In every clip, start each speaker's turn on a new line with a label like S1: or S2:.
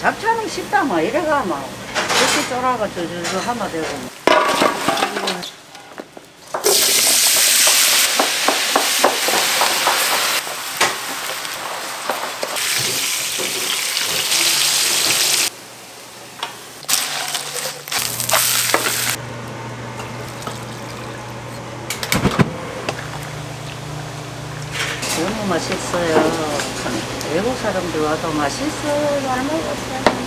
S1: 잡차는 쉽다 뭐 이래가 막 이렇게 쫄아가 저저저 하면 되고 뭐. 너무 맛있어요. 외국 사람들 와도 맛있어요. 잘 먹었어요.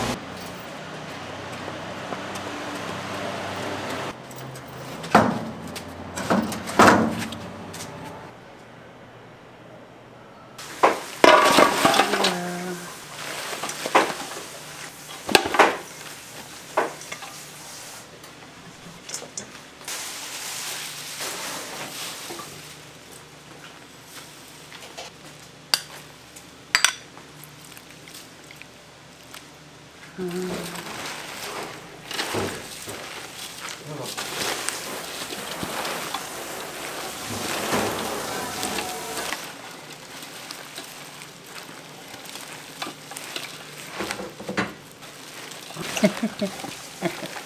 S1: Ha, ha, ha.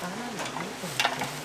S1: 나는 안 먹고 있어.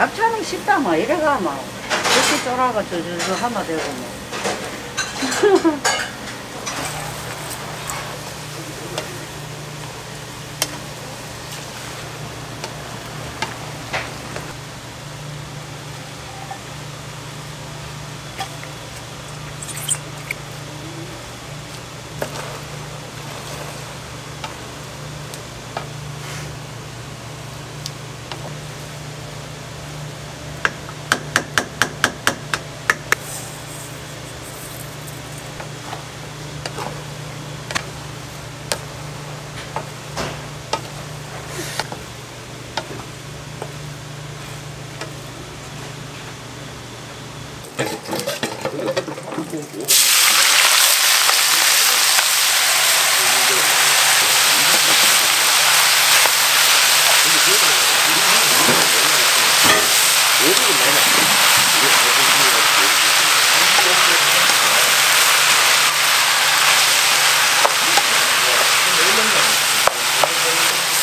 S1: 잡차는 쉽다 뭐. 이래가 뭐. 이렇게 쫄아가 저저저 하면 되고 뭐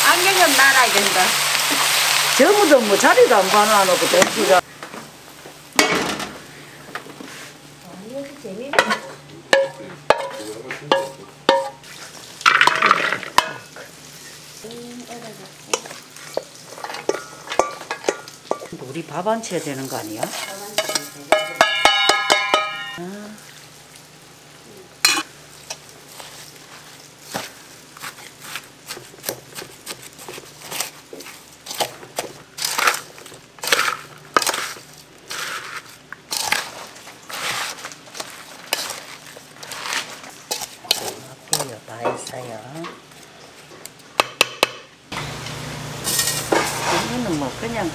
S2: 안경은 날아야 된다.
S1: 전부도 뭐 자리도 안
S2: 여기 재밌네.
S1: 우리 밥안 쳐야 되는 거 아니야? 할게요. 다 했어요. 이거는 뭐 그냥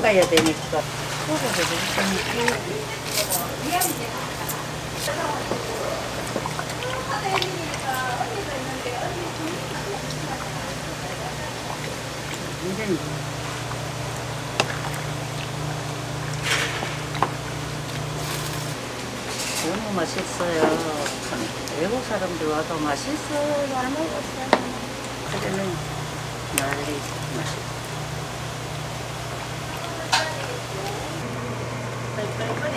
S1: 볶아야 되니까 이제 너무 맛있어요. 외국 사람들 와도 맛있어요. 잘 먹었어요. 그러면 난리 맛있어.
S2: 뻔